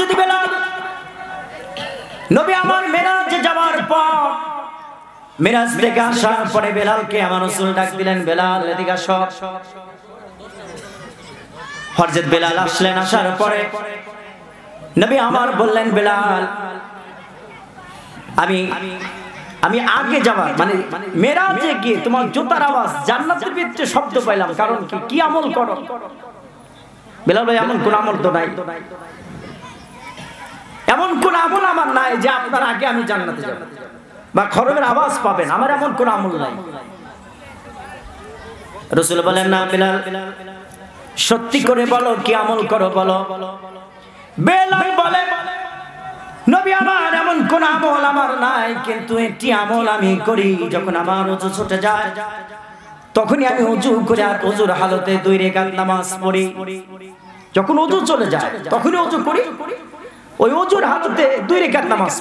যদি বেলাল নবী আমার মেরাজে যাওয়ার পর, মেরাজ থেকে আসার পরে বেলালকে আমার রসুল ডাক দিলেন, বেলাল, এদিকে সব বেলাল আসলেন, আসার পরে নবী আমার বললেন, বেলাল, আমি আমি আগে যাবার মানে মেরাজে গিয়ে তোমার জুতার আওয়াজ, জান্নাতের ভিতরে শব্দ পাইলাম। কারণ কি? কি আমল করো? বেলাল ভাই, এমন কোন আমল তো নাই। এমন কোন আমল আমার নাই যে আপনার আগে আমি জান্নাতে যাব। বা খরমের আওয়াজ পাবেন, আমার এমন কোন আমল নাই। রসুল বলেন, না, বেলাল, সত্যি করে বলো, কি আমল করো বলো। বেলাল বলে, নবী আমার, এমন কোন আমল আমার নাই, কিন্তু একটি আমল আমি করি, যখন আমার ছুটে যায়, তখনই আমি উজু করে আর হালতে দুই রেখাত নামাজ পড়ি। যখন উজু চলে যায়, তখনই উজু করি। ওই উজুর হালতে দুই রেখাত নামাজ।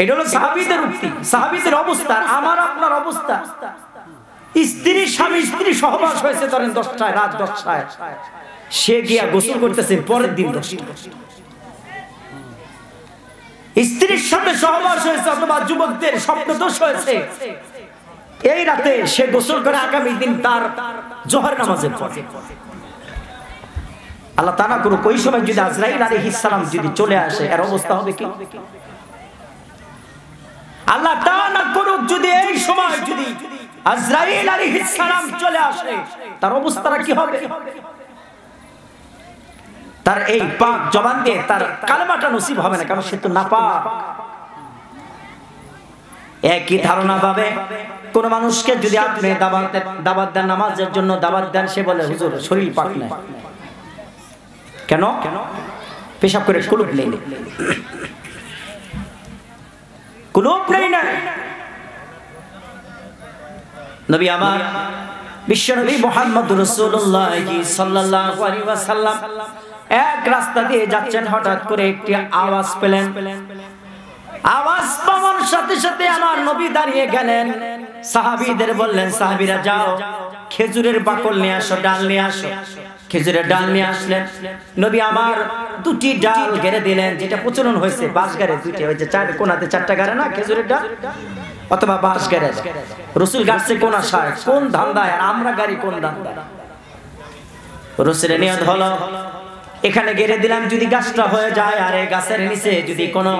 এটা হলো সাহাবিদের উক্তি। সাহাবিদের অবস্থা আমার আপনার অবস্থা। স্ত্রী, স্বামী, স্ত্রী সহবাস হয়েছে ধরেন দশটায়, রাত দশটায়। সে গিয়া গোসল করতেছে, পরের দিন দশটা। স্ত্রীর সাথে সহবাস হয়েছে অথবা যুবকদের স্বপ্ন দোষ হয়েছে। এই রাতে সে গোসল করে আগামী দিন তার জোহর নামাজের পরে। আল্লাহ তানা করুক ওই সময় যদি আজরাইল আলাইহিস সালাম যদি চলে আসে, এর অবস্থা হবে কি? আল্লাহ তাআলা করুক যদি এই সময় যদি আজরাইল আলাইহিস সালাম চলে আসে, তার অবস্থাটা কি হবে? তার এই পাক জবান দিয়ে তার কালেমাটা নসিব হবে না, কারণ সে তো নাপাক। একই ধারণা পাবে। কোন মানুষকে যদি আপনি দাবাত দাবাত দেন, নামাজের জন্য দাবাত দেন, সে বলে, হুজুর, শরীর পাক নাই। কেন? পেশাব করে কুলুপ নেই। কুলুপ নেই না। নবী আমার বিশ্বনবী মোহাম্মদ রসুল্লাহ এক রাস্তা দিয়ে যাচ্ছেন, হঠাৎ করে একটি আওয়াজ পেলেন। আওয়াজ পাওয়ার সাথে সাথে আমার নবী দাঁড়িয়ে গেলেন। সাহাবীদের বললেন, সাহাবীরা যাও, খেজুরের বাকল নিয়ে আসো, ডাল নিয়ে আসো। খেজুরের ডাল নিয়ে আসলেন। নবী আমার দুটি ডাল গেড়ে দিলেন, যেটা প্রচলন হয়েছে বাঁশ গাড়ে দুটি যে চার, কোনাতে চারটা গাড়ে না খেজুরের ডাল? অথবা বাঁশ গাড়ে। রসুল গাছছে কোন আশায়, কোন ধান্দায়, আর আমরা গাড়ি কোন ধান্দায়? রসুলের নিয়ত হলো, এখানে গেড়ে দিলাম যদি গাছটা হয়ে যায়, আর এই গাছের নিচে যদি কোনো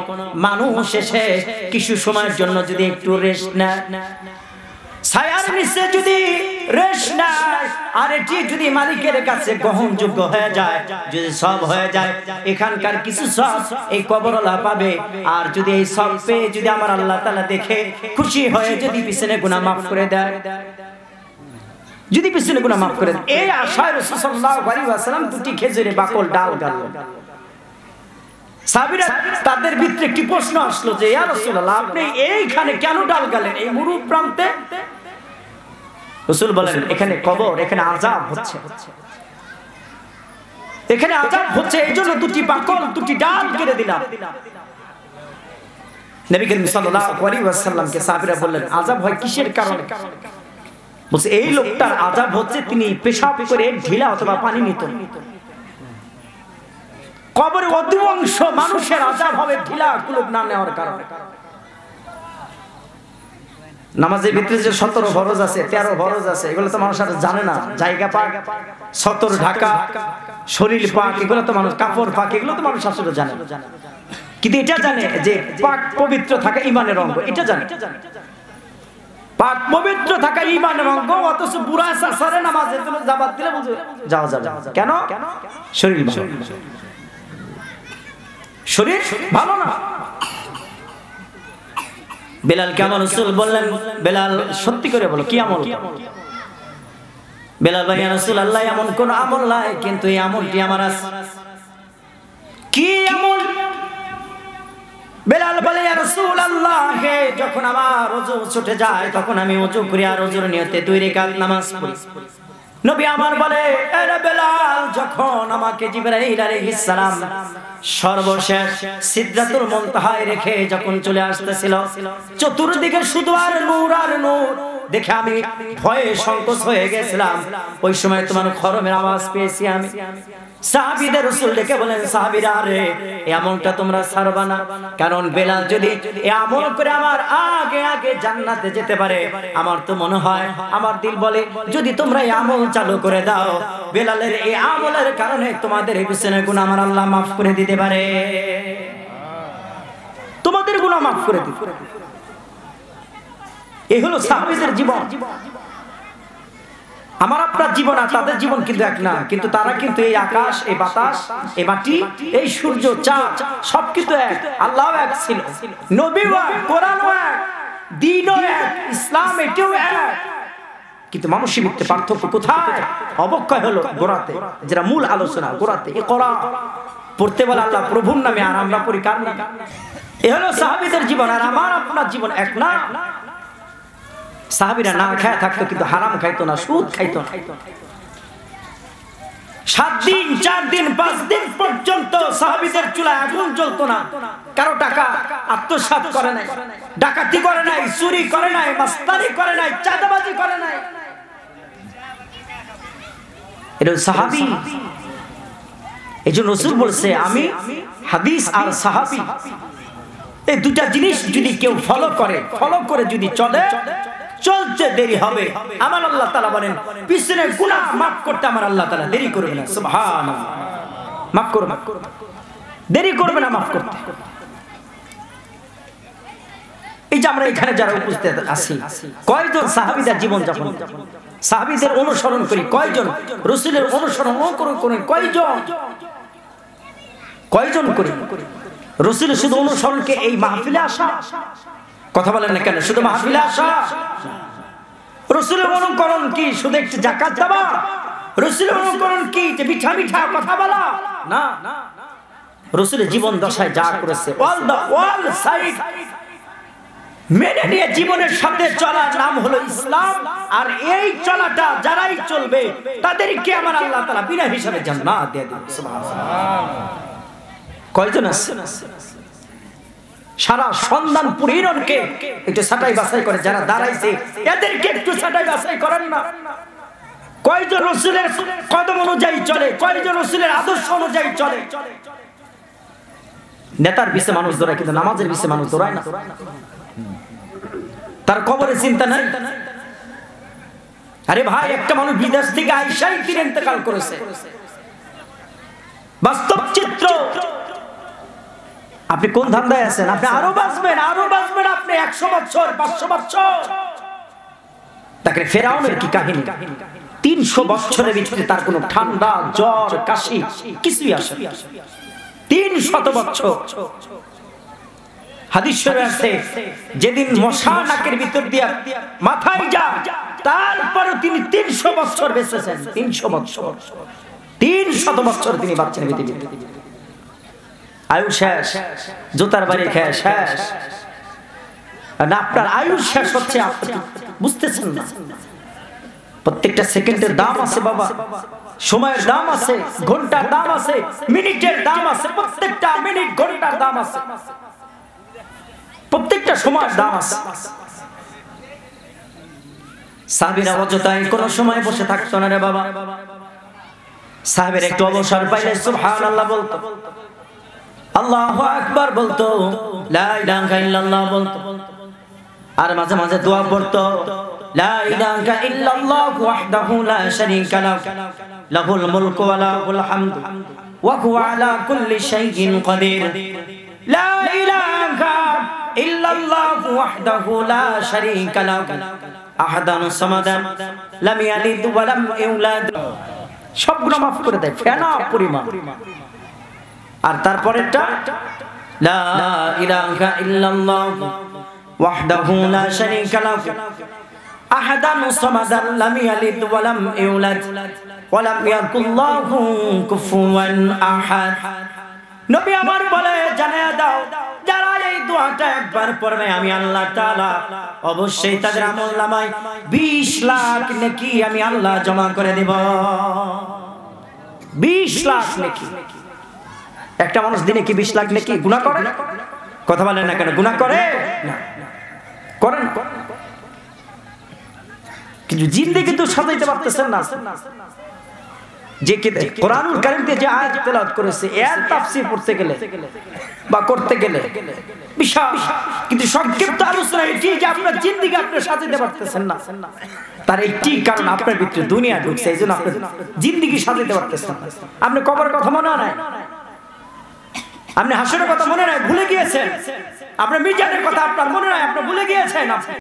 মানুষ এসে কিছু সময়ের জন্য যদি একটু রেস্ট নেয়। ছায়ার নিচে যদি আর এটি যদি মালিকের কাছে গ্রহণযোগ্য হয়ে যায়, যদি সব হয়ে যায়, এখানকার কিছু সব এই কবরলা পাবে। আর যদি এই সব পেয়ে যদি আমার আল্লাহ তালা দেখে খুশি হয়ে যদি পিছনে গুণা মাফ করে দেয়। যদি পিছনে গুণা মাফ করে এই আশায় রসুল সাল্লাল্লাহু আলাইহি দুটি খেজুরে বাকল ডাল গাল। সাবিরা তাদের ভিতরে একটি প্রশ্ন আসলো যে আপনি এইখানে কেন ডাল গালেন? এই মুরু প্রান্তে রসুল বলেন, এখানে কবর, এখানে আজাব হচ্ছে। এখানে আজাব হচ্ছে, এই জন্য দুটি বাকল, দুটি ডাল কেটে দিলাম। কিসের এই লোকটার হচ্ছে, তিনি ঢিলা অথবা পানি নিত। কবরে অধিকাংশ মানুষের আজাব হবে ঢিলা, কুলুপ না নেওয়ার কারণে। নামাজের ভিতরে যে সতেরো ফরজ আছে, তেরো ফরজ আছে, এগুলো তো মানুষ আর জানে না। জায়গা পাক, সতর ঢাকা, শরীর পাক, এগুলো তো মানুষ, কাপড় পাক, এগুলো তো মানুষ আসলে জানে। কিন্তু এটা জানে যে পাক পবিত্র থাকা ইমানের অঙ্গ, এটা জানে। পাক পবিত্র থাকা ইমানের অঙ্গ, অথচ বুড়া সাসারে নামাজের জন্য জাবাত দিলে যাওয়া যাবে কেন? শরীর শরীর ভালো না। বেলাল কেমন রসুল বললেন? বেলাল, সত্যি করে বলো, কি আমল? বেলাল ভাই রসুল আল্লাহ এমন কোন আমল নাই, কিন্তু এই আমলটি আমার আছে। কি আমল? বেলাল বলে রসুল আল্লাহ যখন আমার ওজু ছুটে যায়, তখন আমি ওজু করি আর ওজুর নিয়তে দুই রেখাত নামাজ পড়ি। নবী আমার বলে বেলাল যখন আমাকে জিবরাইল আলাইহিস সালাম সর্বশেষ সিদরাতুল মুনতাহায় রেখে যখন চলে আসতেছিল, চতুর্দিকে শুধু আর নূর আর নূর দেখে আমি ভয়ে সংকোচ হয়ে গেছিলাম। ওই সময় তোমার খরমের আওয়াজ পেয়েছি আমি। আমার তো মনে হয়, আমার দিল বলে, যদি তোমরা আমল চালু করে দাও, বেলালের এই আমলের কারণে তোমাদের গুণ আমার আল্লাহ মাফ করে দিতে পারে। তোমাদের গুণা মাফ করে দিতে এই হলো সাহাবিদের জীবন। আমার আপনার জীবন আর তাদের জীবন কিন্তু এক না, কিন্তু তারা কিন্তু এই আকাশ, এই বাতাস, এই মাটি, এই সূর্য, চাঁদ সব কিন্তু এক আল্লাহ এক ছিল। নবী এক কোরআন এক দিন এক, ইসলাম এটাও এক। কিন্তু মানুষের ভিত্তি পার্থক্য কোথায়? অবক্ষয় হলো গোড়াতে, যেটা মূল আলোচনা, গোড়াতে, এ করা। পড়তে বলে আল্লাহ প্রভুর নামে আর আমরা পড়ি কার এ হলো সাহাবিদের জীবন, আর আমার আপনার জীবন এক না। সাহাবিরা না খায় থাকতো কিন্তু হারাম খাইতো না সুদ খাইতো না। সাত দিন চার দিন পাঁচ দিন পর্যন্ত সাহাবিদের চুলায় আগুন জ্বলতো না। কারও টাকা আত্মসাত করে নাই ডাকাতি করে নাই চুরি করে নাই মাস্তানি করে নাই চাঁদাবাজি করে নাই। এটা সাহাবি। এই জন্য রসুল বলছে আমি হাদিস আর সাহাবি। এই দুটা জিনিস যদি কেউ ফলো করে ফলো করে যদি চলে চলতে দেরি হবে। আমার আল্লাহ তালা বলেন, পিছনে গুনাহ মাফ করতে আমার আল্লাহ তালা দেরি করবে না। মাফ করবে দেরি করবে না মাফ করতে। এই যে আমরা এখানে যারা উপস্থিত আছি, কয়জন জীবন যাপন সাহাবিদের অনুসরণ করি। কয়জন? রসুলের অনুসরণ অনুকরণ কয়জন? কয়জন করি? রসুল শুধু অনুসরণকে এই মাহফিলে আসা? কথা বলেন না কেন? শুধু মাহফিলে আসা। রসুলের অনুকরণ কি? শুধু একটু জাকাত দেওয়া? রসুলের অনুকরণ কি? যে মিঠা মিঠা কথা বলা? না। রসুলের জীবন দশায় যা করেছে, অল দ্য ওয়াল সাইড। মেনে নিয়ে জীবনের সাথে চলার নাম হলো ইসলাম। আর এই চলাটা যারাই চলবে, তাদেরকে আমার আল্লাহ তাআলা বিনা হিসাবে জান্নাত দিয়ে দিবে। সুবহানাল্লাহ। কয়জন আছে সারা সন্ধান পুরীরনকে একটু ছাটাই বাছাই করে, যারা দাঁড়াইছে, এদেরকে একটু ছাটাই বাছাই করেন না। কয়জন রসুলের কদম অনুযায়ী চলে, কয়জন রসুলের আদর্শ অনুযায়ী চলে? নেতার বিষে মানুষ দৌড়ায়, কিন্তু নামাজের বিষে মানুষ দৌড়ায় না। তার কবরে চিন্তা নাই? আরে ভাই, একটা মানুষ বিদেশ থেকে আইসাই তিনি ইন্তেকাল করেছে। বাস্তব চিত্র আপনি কোন ধান্দায় আছেন? আপনি আরও বাঁচবেন আরও বাঁচবেন আপনি একশো বছর, পাঁচশো বছর। তাকে ফেরাউনের কি কাহিনী? তিনশো বছরের ভিতরে তার কোনো ঠান্ডা, জ্বর, কাশি কিছুই আসে তিন শত বছর। আছে, যেদিন মশা নাকের ভিতর দিয়া মাথায় যা তারপরে তিনি তিনশো বছর বেঁচেছেন, তিনশো বছর। তিন শত বছর তিনি বাচ্চেন পৃথিবীতে। আয়ু শেষ জুতার বাড়ি খেয়ে শেষ। না আপনার আয়ু শেষ হচ্ছে আপনি বুঝতেছেন না। প্রত্যেকটা সেকেন্ডের দাম আছে বাবা। সময়ের দাম আছে ঘণ্টার দাম আছে মিনিটের দাম আছে প্রত্যেকটা মিনিট ঘণ্টার দাম আছে। প্রত্যেকটা সময়ের দাম আছে। সাবিনা অযথায় কোনো সময় বসে থাকতো না রে বাবা। সাহেবের একটু অবসর পাইলে সুবহানাল্লাহ বলতো। আল্লাহু আকবার বলতো বলতো। আর মাঝে মাঝে দোয়া পড়তো সবগুলো মাফ করে দেয়, ফেনা পরিমাণ। আর তারপরেরটা? লা ইলাহা ইল্লাল্লাহ, ওয়াহদাহু লা ইউলাদ, ওয়া লাম ইয়াকুল কুফুয়ান আহাদ। নবী আমার বলে দাও, যারা এই দোয়াটা একবার পড়বে, আমি আল্লাহ তাআলা অবশ্যই তাদের আমল নামায় 20 লাখ নেকি আমি আল্লাহ জমা করে দেব। 20 লাখ নেকি। একটা মানুষ দিনে কি 20 লাখ নেকি গুনাহ করে? কথা বলেন না কেন, গুনাহ করে? করেন কিন্তু জিন্দেগি তো সাজাইতে পারতেছেন না। আপনার আপনি পারতেছেন না। তার একটি কারণ আপনার ভিতরে দুনিয়া পারতেছেন আপনি কবর কথা মনে হয় আপনি হাসনের কথা মনে নাই ভুলে গিয়েছেন। আপনার মির্জানের কথা আপনার মনে নাই আপনি ভুলে গিয়েছেন।